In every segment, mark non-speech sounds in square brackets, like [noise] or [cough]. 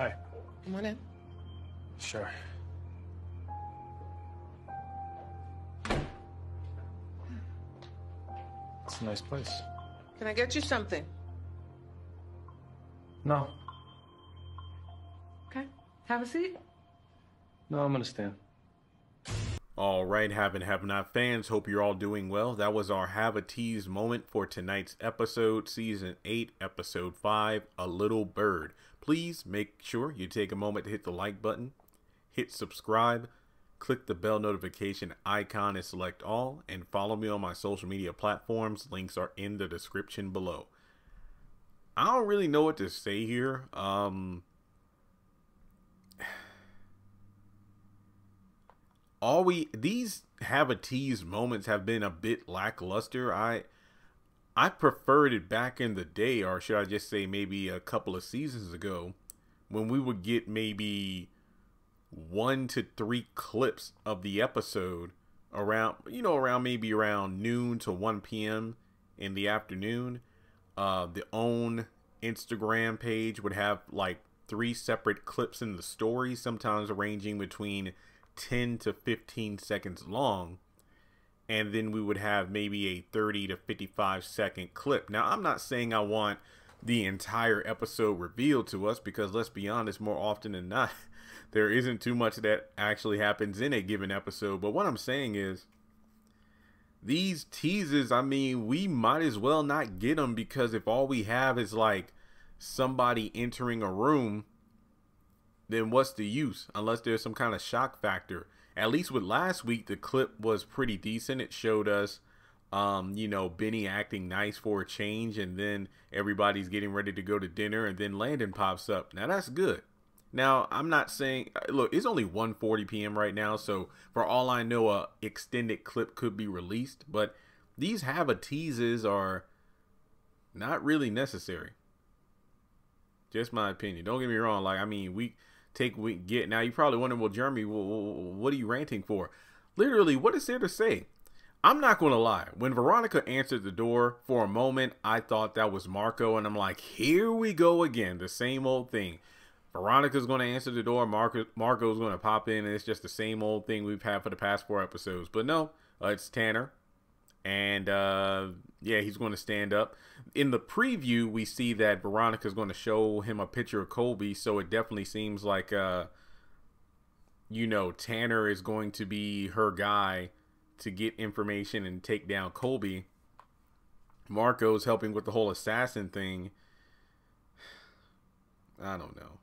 Hi. Come on in. Sure. It's a nice place. Can I get you something? No. Okay. Have a seat. No, I'm gonna stand. All right, have and have not fans. Hope you're all doing well. That was our have a tease moment for tonight's episode, season 8, episode 5, A Little Bird. Please make sure you take a moment to hit the like button, hit subscribe, click the bell notification icon and select all, and follow me on my social media platforms. Links are in the description below. I don't really know what to say here. Um, [sighs] all we these have a tease moments have been a bit lackluster. I I preferred it back in the day, or should I just say maybe a couple of seasons ago, when we would get maybe one to three clips of the episode around you know around maybe around noon to 1 p.m in the afternoon. Uh the OWN instagram page would have like three separate clips in the story sometimes ranging between 10 to 15 seconds long and then we would have maybe a 30 to 55 second clip now i'm not saying i want the entire episode revealed to us because let's be honest more often than not [laughs] there isn't too much that actually happens in a given episode. But what I'm saying is, these teases, I mean, we might as well not get them because if all we have is like somebody entering a room, then what's the use? Unless there's some kind of shock factor. At least with last week, the clip was pretty decent. It showed us, um, you know, Benny acting nice for a change, and then everybody's getting ready to go to dinner, and then Landon pops up. Now that's good. Now, I'm not saying uh, look, it's only 1:40 p.m. right now, so for all I know a extended clip could be released, but these have a teases are not really necessary. Just my opinion. Don't get me wrong, like I mean, we take we get now you probably wondering, well, Jeremy, what are you ranting for? Literally, what is there to say? I'm not going to lie. When Veronica answered the door for a moment, I thought that was Marco, and I'm like, here we go again, the same old thing. Veronica's going to answer the door. Marco, Marco's going to pop in, and it's just the same old thing we've had for the past four episodes. But no, uh, it's Tanner. And uh, yeah, he's going to stand up. In the preview, we see that Veronica's going to show him a picture of Colby. So it definitely seems like, uh, you know, Tanner is going to be her guy to get information and take down Colby. Marco's helping with the whole assassin thing. [sighs] I don't know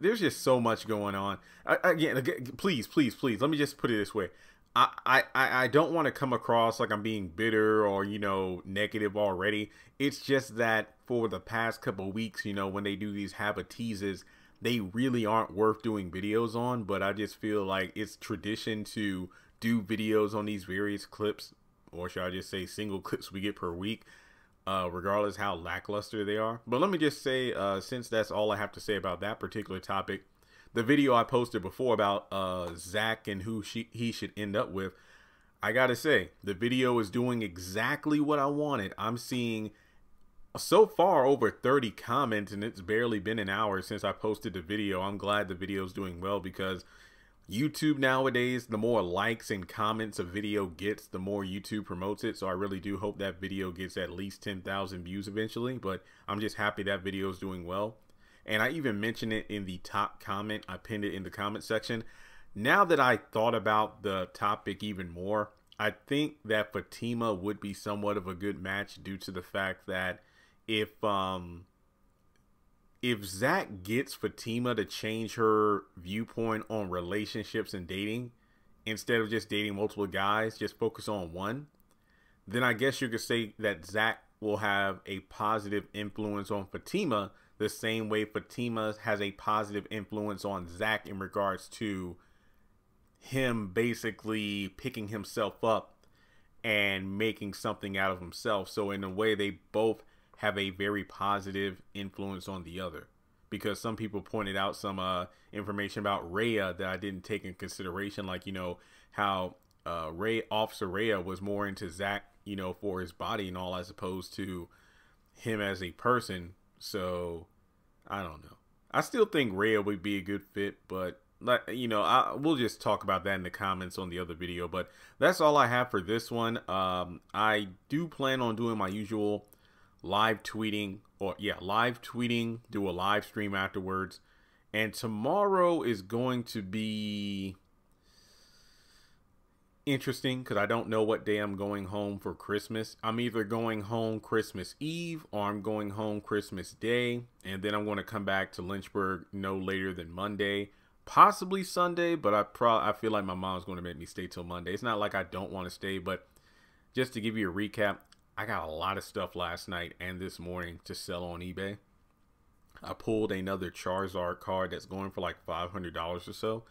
there's just so much going on. I, again, again, please, please, please, let me just put it this way. I, I, I don't want to come across like I'm being bitter or, you know, negative already. It's just that for the past couple weeks, you know, when they do these a teases, they really aren't worth doing videos on. But I just feel like it's tradition to do videos on these various clips, or should I just say single [laughs] clips we get per week uh, regardless how lackluster they are. But let me just say, uh, since that's all I have to say about that particular topic, the video I posted before about uh, Zach and who she, he should end up with, I gotta say, the video is doing exactly what I wanted. I'm seeing so far over 30 comments, and it's barely been an hour since I posted the video. I'm glad the video is doing well because YouTube nowadays, the more likes and comments a video gets, the more YouTube promotes it. So I really do hope that video gets at least 10,000 views eventually. But I'm just happy that video is doing well. And I even mentioned it in the top comment. I pinned it in the comment section. Now that I thought about the topic even more, I think that Fatima would be somewhat of a good match due to the fact that if um if Zach gets Fatima to change her viewpoint on relationships and dating, instead of just dating multiple guys, just focus on one, then I guess you could say that Zach will have a positive influence on Fatima the same way Fatima has a positive influence on Zach in regards to him basically picking himself up and making something out of himself. So in a way they both have a very positive influence on the other. Because some people pointed out some uh, information about Rhea that I didn't take in consideration, like you know how uh, Ray Officer Rhea was more into Zach, you know, for his body and all, as opposed to him as a person. So I don't know. I still think Rhea would be a good fit, but you know, I, we'll just talk about that in the comments on the other video. But that's all I have for this one. Um, I do plan on doing my usual live tweeting, or yeah, live tweeting, do a live stream afterwards. And tomorrow is going to be interesting because I don't know what day I'm going home for Christmas. I'm either going home Christmas Eve or I'm going home Christmas Day, and then I'm going to come back to Lynchburg no later than Monday, possibly Sunday. But I pro I feel like my mom's going to make me stay till Monday. It's not like I don't want to stay, but just to give you a recap, I got a lot of stuff last night and this morning to sell on eBay. I pulled another Charizard card that's going for like $500 or so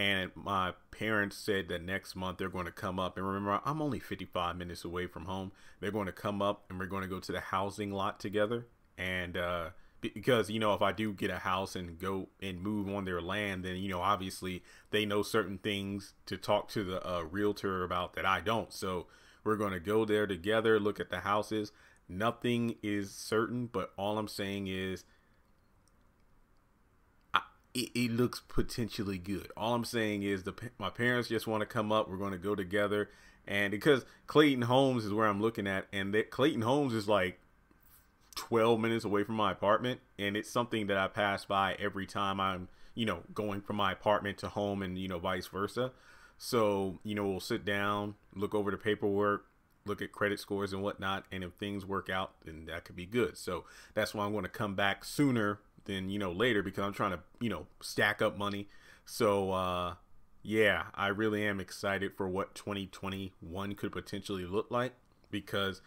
and my parents said that next month they're going to come up and remember i'm only 55 minutes away from home. They're going to come up and we're going to go to the housing lot together and uh, because you know if i do get a house and go and move on their land then you know obviously they know certain things to talk to the uh, realtor about that i don't. So we're going to go there together look at the houses. Nothing is certain but all i'm saying is it, it, looks potentially good. All I'm saying is the my parents just want to come up. We're going to go together, and because Clayton Homes is where I'm looking at, and that Clayton Homes is like 12 minutes away from my apartment, and it's something that I pass by every time I'm you know going from my apartment to home, and you know vice versa. So you know we'll sit down, look over the paperwork, look at credit scores and whatnot, and if things work out, then that could be good. So that's why I'm going to come back sooner than you know later because I'm trying to you know stack up money. So uh, yeah, I really am excited for what 2021 could potentially look like because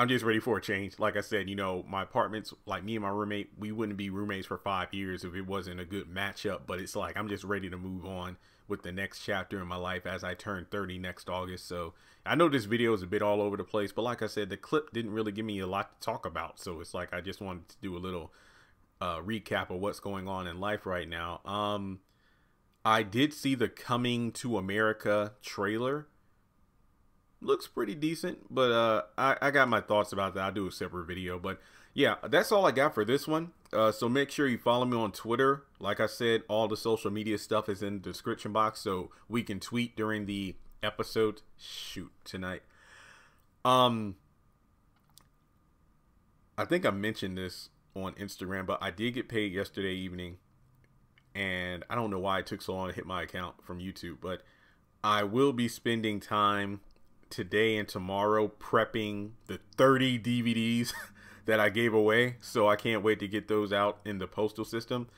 I'm just ready for a change. Like I said, you know, my apartments, like me and my roommate, we wouldn't be roommates for five years if it wasn't a good matchup. But it's like I'm just ready to move on with the next chapter in my life as I turn 30 next August. So I know this video is a bit all over the place, but like I said, the clip didn't really give me a lot to talk about. So it's like I just wanted to do a little uh, recap of what's going on in life right now. Um, I did see the Coming to America trailer. Looks pretty decent, but uh, I, I got my thoughts about that. I'll do a separate video, but yeah, that's all I got for this one. Uh, so make sure you follow me on Twitter. Like I said, all the social media stuff is in the description box, so we can tweet during the episode. Shoot tonight. Um, I think I mentioned this on Instagram, but I did get paid yesterday evening, and I don't know why it took so long to hit my account from YouTube, but I will be spending time today and tomorrow prepping the 30 DVDs. [laughs] that I gave away. So I can't wait to get those out in the postal system.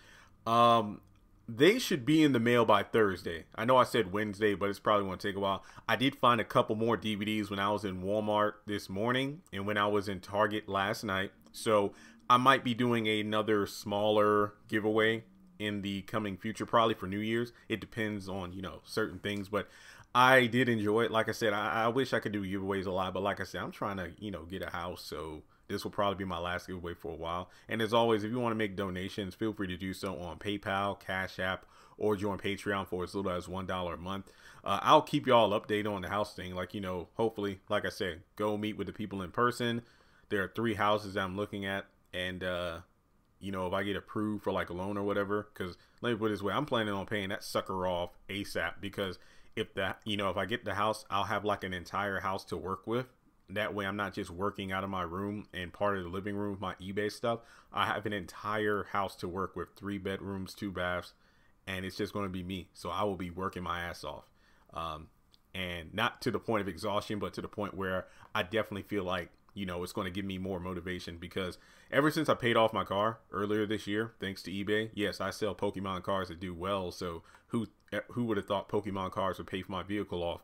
Um, they should be in the mail by Thursday. I know I said Wednesday, but it's probably going to take a while. I did find a couple more DVDs when I was in Walmart this morning and when I was in Target last night. So I might be doing another smaller giveaway in the coming future, probably for New Year's. It depends on, you know, certain things, but I did enjoy it. Like I said, I, I wish I could do giveaways a lot, but like I said, I'm trying to, you know, get a house. So this will probably be my last giveaway for a while. And as always, if you want to make donations, feel free to do so on PayPal, Cash App, or join Patreon for as little as $1 a month. Uh, I'll keep y'all updated on the house thing. Like, you know, hopefully, like I said, go meet with the people in person. There are three houses I'm looking at. And, uh, you know, if I get approved for like a loan or whatever, because let me put it this way, I'm planning on paying that sucker off ASAP because if that, you know, if I get the house, I'll have like an entire house to work with that way, I'm not just working out of my room and part of the living room my eBay stuff. I have an entire house to work with three bedrooms, two baths, and it's just going to be me. So I will be working my ass off. Um, and not to the point of exhaustion, but to the point where I definitely feel like, you know, it's going to give me more motivation because ever since I paid off my car earlier this year, thanks to eBay, yes, I sell Pokemon cards that do well. So who eh, who would have thought Pokemon cards would pay for my vehicle off?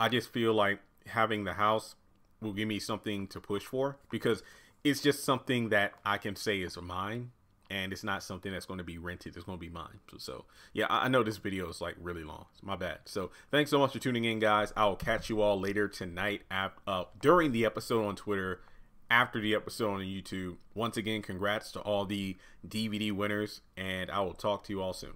I just feel like having the house will give me something to push for because it's just something that I can say is mine and it's not something that's going to be rented. It's going to be mine. So, so yeah, I, know this video is like really long. It's my bad. So thanks so much for tuning in, guys. I will catch you all later tonight at, uh, during the episode on Twitter, after the episode on YouTube. Once again, congrats to all the DVD winners, and I will talk to you all soon.